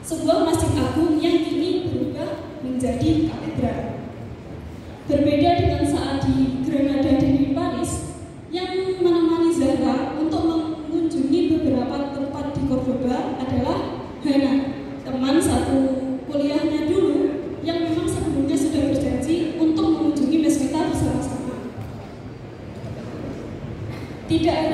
sebuah masjid agung yang kini berubah menjadi katedral. Berbeda dengan saat di Granada dan di Paris, yang menemani Zahra untuk mengunjungi beberapa tempat di Cordoba adalah Hana, teman satu kuliahnya dulu yang memang sebelumnya sudah berjanji untuk mengunjungi mesmita bersama-sama. Tidak ada